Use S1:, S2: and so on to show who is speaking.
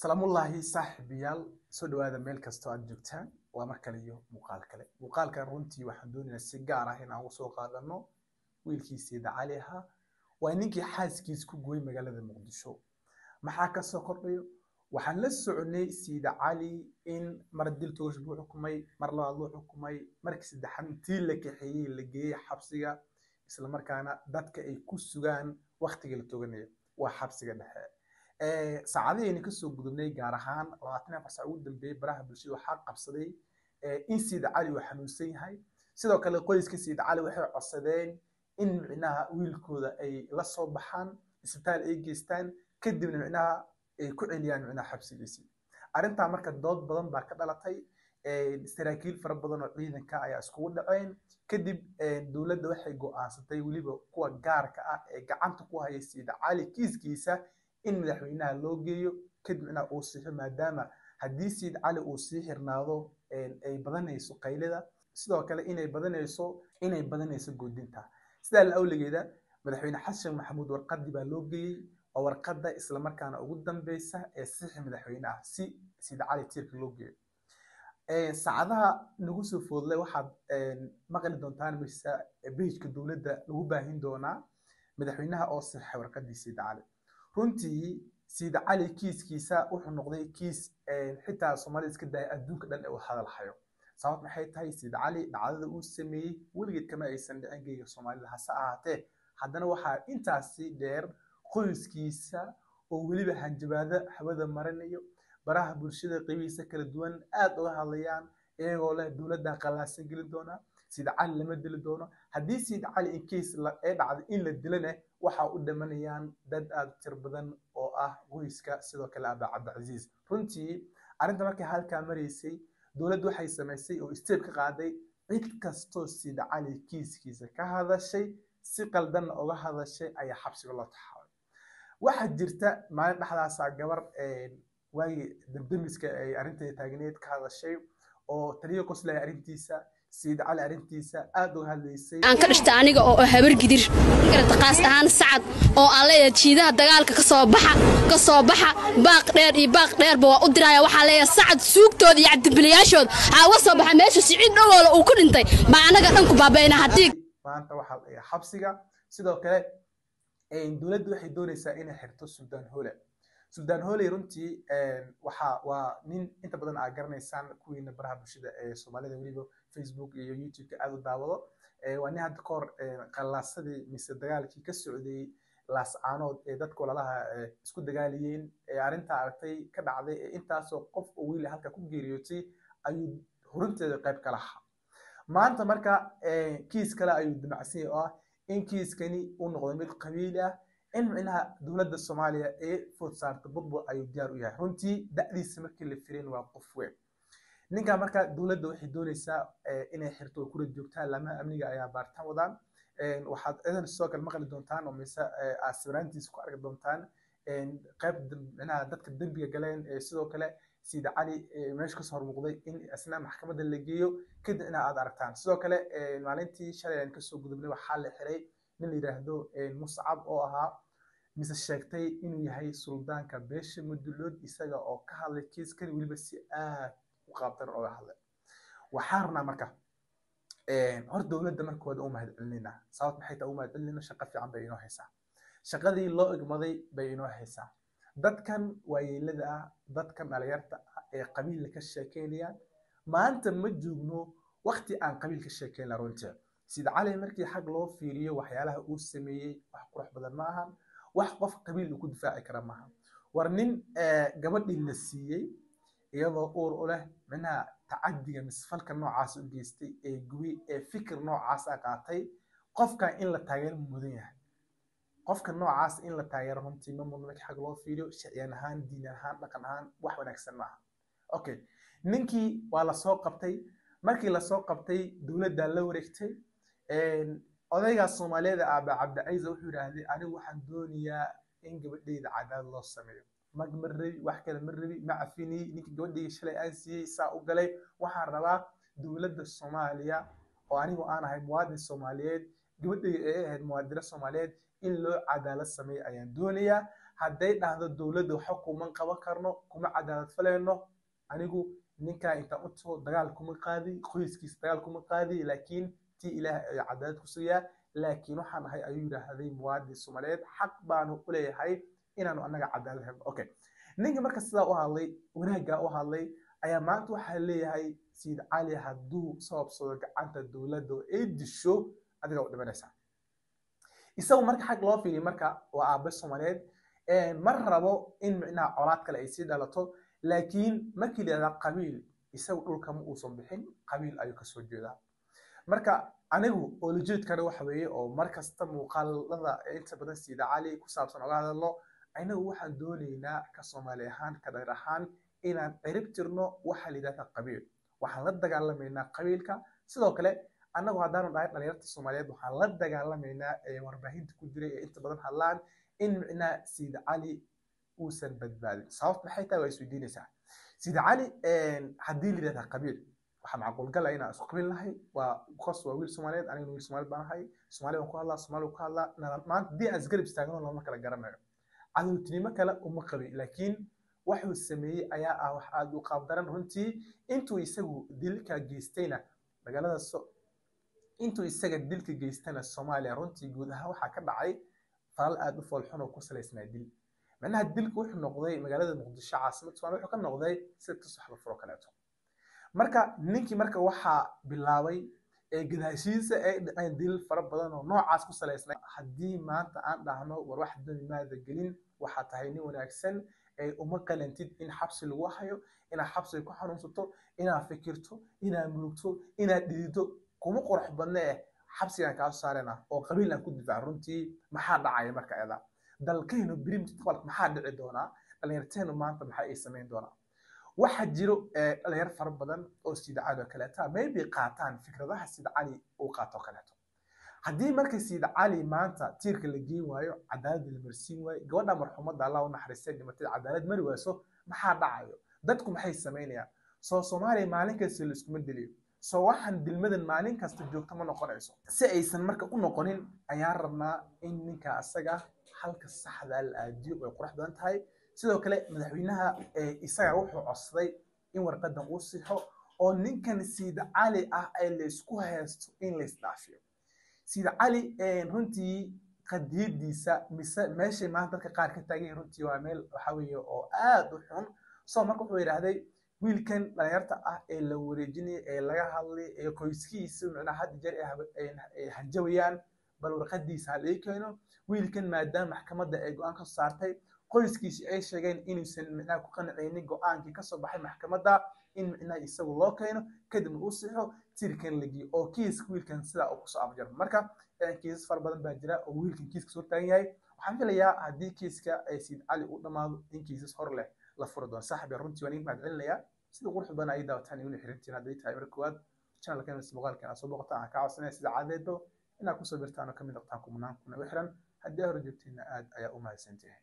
S1: salaamullaahi saaxiibayaal soo dhawaada meel kastoo aad joogtaan waa mar kale iyo muuqaal kale. Muuqaalkan runtii waxaan doonaynaa si gaar ah in aan u soo qaadano wiilkiisiida cali ahaa. Waa ninkii xaaskiis ku gooyay magaalada muqdisho. Maxaa ka soo kordhayo waxaan la soconay siida cali in mar dil togash buu xukumay mar labaad loo xukumay markii saddexaad intii la kaxeeyey la geeyey xabsiga islamarkaana dadka ay ku sugaan waktiga la toganayo. Waa xabsiga dhexe saacadihayna ka soo gudubnay gaar ahaan labaatan afar ugu dambeeyey baraha bulshada waxaa qabsaday in siida cali uu xanuunsan yahay. Sidoo kale qoyska siida cali waxay codsadeen in micnaha wiilkooda ay la soo baxaan isbitaal ay geystaan kadibna micnaha ay ku celiyaan micnaha xabsigiisii. Arrintaa marka dood badan baa ka dhalatay saraakiil fara badan oo ciidanka ayaa iskugu dhaceen. Kadib dowladda waxay go'aansatay weliba kuwa gaarka ah ee gacanta ku haya siida cali kiiskiisa in madaxweynaha loo geeyo kadib micnaha uu siixo maadaama haddii siid cali uu sii xirnaado ay badanayso qaylida sidoo kale inay badanayso inay badanayso goodinta. Sidaa la awligeeda madaxweyne xasan maxamuud warqadii baa loo geeyey oo warqadda islamarkaana ugu dambeysa ee siixi madaxweyne ah si siid cali tiirka loo geeyo. Saacadaha nagu soo foodlay waxaad maqli doontaan bejka dowladda lagu baahin doonaa madaxweynaha oo siixay warqadii siid cali runtii siida cali kiiskiisa wuxuu noqday kiis xitaa soomaalida iska daaya adduunka dhan ee uu hadal hayo sabab maxay tahay? Siida cali dhacdada uu sameeyey weligeed kama aysan dhicin geyga soomaalida hase ahaatee haddana waxaa intaasi dheer qoyskiisa oo weliba hanjabaado hawada marinayo baraha bulshada qeybihiisa kala duwan aad uga hadlayaan iyagoo leh dowladda qalaasan geli doona siida cali lama dili doono. Haddii siida cali in case ee dhacdo in la dilana waxa u dhimanayaan dad aad tir badan oo ah qoyska sidoo kale aba cabdicasiis. Runtii arrinta markay halkaa maraysay dowladdu waxay samaysay oo steep ka qaaday cid kastoo siida cali kiiskiisa ka hadashay si qaldanna uga hadashay ayaa xabsiga loo taxaabay waxaa jirta maalin dhexdaasa gabar waagii damdamiska ay arrinteeda taagneed ka hadashay oo taliyo qoslaya arrintiisa siida cali arrintiisa aad uga hadlaysay.
S2: Aan ka dhishta aniga oo habar gidir. Garata qaas ahaan sacad oo aan leeyahay jiidaha dagaalka ka soo baxa ka soo baxa baaq dheer iyo baaq dheerba waa u diraya waxaa leeyahay sacad suugtooda iyo cabdibiliyaashood aa uga soo baxa meesha siciid dhowoola uu ku dhintay. Baa anaga dhan ku baabayna haddii.
S1: Maanta waxaa la xabsiga. Sidoo kale dowladdu waxay doonaysaa inay xirto suldaan hole. Suldaan holey runtii waxa waa nin inta badan aa garanaysaan kuwiina baraha bulshada ee soomaalida weliba facebook iyo youtube-ka aad u daawado. Waa nin hadda kahor qalaasadii mise dagaalkii ka socday laascaanood ee dadka walalaha isku dagaaliyeen ee arrintaa aragtay ka dhacday ee intaasoo qof oo wiil halka ku geeriyootay ayuu hurunteeda qayb ka lahaa. Maanta marka kiis kale ayuu damacsan oo ah in kiiskani uu noqdo mid qabiili ah in micnaha dowladda soomaaliya ee food saarta burbur ayuu diyaar u yahay. Runtii da'diisa markii la firin waa qof weyn ninka marka dowladda waxay doonaysaa inay xirto oo kula joogtaan laamaha amniga ayaa baaritaan wadaan. Waxaad ciidan sidoo kale maqli doontaan oo mise aad sawiraantiisa ku arki doontaan qayb micnaha dadka dembiga galeen sidoo kale siida cali meesha ka soo hormuuqday in isna maxkamadda la geeyo kadib inaa aad aragtaan. Sidoo kale maalintii shalay aan ka soo gudubnay waxaa la xiray nin la yidhaahdo muscab oo ahaa mise sheegtay inuu yahay suldaanka beesha mudulood isaga oo ka hadlay kiiskan weliba si aad u qaabtan oga hadlay. Waxaan rabnaa marka hor dowladda marka hore u mahad maxay tahay u mahad celinayna fiican bay inoo haysaa. Shaqadii loo igmaday bay inoo haysaa. Dadkan waayeelada ah dadkan dhalinyarta ah ee qabiilla ka sheekeynayaan maanta ma joogno wakti aan qabiil ka sheekeyna runtii. Sida cali markii xag loo fiiriyo waxyaalaha uu sameeyey wax qurux badan ma ahan. Wax qof qabiil uu ku difaaci kara maaha war nin gabadhii la siiyey iyadoo uur u leh micnaha tacadiga misfalka noocaas u geystay ee gubi ee fikir noocaas a qaatay qofkan in la taageero mudan yahay. Qofka noocaas in la taageero runtii ma mudno markii xag loo fiiriyo sharciyan ahaan diin ahaan dhaqan ahaan wax wanaagsan maaha okay ninkii waa la soo qabtay markii la soo qabtay dowladdaa la wareegtay odaygaas soomaaliyeed aaba cabdicaiisa wuxuu yidhaahday anigu waxaan doonayaa in gabadheyda cadaad loo sameeyo mag ma rabi wax kale ma rabi ma cafini ninkii gabadheyga shalay aan siiyey saa u galay. Waxaan rabaa dowladda soomaaliya oo anigu aan ahay muwaadin soomaaliyeed gabadheyga ee ahayd muwaadino soomaaliyeed in loo cadaalad sameeyo ayaan doonayaa hadday dhahdo dowladda waxa kuman qaban karno kuma cadaalad falayno. Anigu ninkaa intaan u tago dagaal kuma qaadi qoyskiisa dagaal kuma qaadi laakiin tii ilaah ayaa cadaalad ku sugayaa laakiin waxaan ahay ayuu yidhaahday muwaadin soomaaliyeed. Xaq baanu u leeyahay inaanu annaga cadaalad okay ninka marka sidaa u hadlay wanaaggaa u hadlay ayaa maanta waxaa leeyahay sayid cali hadduu sababsado gacanta dowladda oo ay disho adiga u dhimanaysaa isagu marka xag loo fiiriyo marka waa aabe soomaaliyeed ma rabo in micnaha colaad kale ay sii dhalato laakiin markii la yidhahdaa qabiil isagu dhulka ma uusan bixin qabiil ayuu ka soo jeedaa. Marka anigu olajeedkana waxa weeye oo mar kasta muuqaalada inta badan sayid cali ku saabsan oga hadalno inagu waxaan doonaynaa ka soomaali ahaan ka dheer ahaan inaan cirib tirno waxa la yidhahdaa qabiil. Waxaan la dagaalamaynaa qabiilka. Sidoo kale annagu haddaanu dhahay dhalinyarta soomaaliyeed waxaan la dagaalamaynaa ee warbaahinta ku jiray ee inta badan hadlaan in micnaa sayid cali uusan badbaadin. Sababta maxay tahay waa isweydiinaysaa? Sayid cali haddii la yidhahdaa qabiil waxaa macquul inaan isku qabiil nahay. Waa kos waa wiil soomaaliyeed aniguna wiil soomaaliyeed baan ahay. Soomaali baan ku hadlaa soomaali baan ku hadlaa. Maanta haddii aan isgarab istaagno lama kala garanayo cadowtinimo kale uma qabin laakiin waxuu sameeyey ayaa ah wax aada u qaabdaran runtii intuu isagu dilka geystayna magaalada intuu isaga dilka geystana soomaaliya runtii guud ahaan waxaa ka dhacay falal aada u foolxun oo ku salaysnaa dil. Macnaha dilku wuxuu noqday magaalada muqdisho caasimad soomaaliya wuxuu ka noqday sida tusux la furo kaleeto. Marka ninkii marka waxaa bilaabay ee gadaashiisa ay dil fara badan oo noocaas ku salaysnay. Haddii maanta aan dhahno war wax damimaada gelin waxaa tahay nin wanaagsan ee uma qalantid in xabsi lagu hayo inaad xabsiga ku xanuunsato inaad fikirto inaad murugto inaad dhidido. Kuma qurux badne eh xabsigaan kaa saarena oo qabiil aan ku difaac. Runtii maxaa dhacaya marka iyada dalkaynu maxaa dhici doonaa? Dhalinyarteenu maanta maxaa ay samayn doonaa waxaa jiro dhalinyar fara badan oo sida cali oo kaleeta maybe qaataan fikradaha sida cali uu qaato oo kaleeto. Haddii marka sida cali maanta tiirka la geen waayo cadaalad la marsiin waayo gabadha marxumadda allah u naxariistay dhimatay cadaalad mari wayso maxaa dhacayo dadku maxay samaynayaan soo soomaaliya maalin kasta la iskuma diliyo soo waxaan dilmadan maalin kasta joogto ma noqonayso. Si aysan marka u noqonin ayaan rabnaa in ninka asaga halka saxda la aadiyo way qurux badan tahay sidoo kale madaxweynaha isaga wuxuu codsaday in warqadan uu sixo oo ninkan siida cali ah ee laysku haysto in laysdhaafiyo siida cali runtii qadiyadiisa mise meeshay maanta dadka qaar ka taagan runtii waa meel waxa oo aad u xun. So marka wuxuu yidhaahday wiilkan dhalinyarta ah ee la wareejinaya ee laga hadlay ee qoyskiisa micnaha had jeer ay hanjawayaan bal warqadiisa hal ii keeno wiilkan maadaama maxkamadda ay go'aan ka saartay qoyskiisi ay sheegeen inuusan micnaha ku qancaynin go'aankii ka soo baxay maxkamadda in micnaha isagu loo keeno kadibna uu sixo tirkan lagiyo oo kiiska wiilkan sidaa uu ku soo afjaro marka kiisas fara badan baa jira oo wiilkan kiiska soo taagan yahay. Waxaan filayaa haddii kiiska sayid cali uu dhammaado in kiisas hor leh la furi doono. Saaxib runtii waan idin mahad celinayaa. Sida qurux badan ay daawataan iguna xirantiin hadday tahay marka koowaad. Channelkan mise muuqaalkan aad soo boqotaan aan kaa codsanaya sida caadeedba inaad ku soo birtaan oo ka mid noqotaan kumanaan kuna u xiran haddii hore joogtiina aad ayaa u mahadsantihay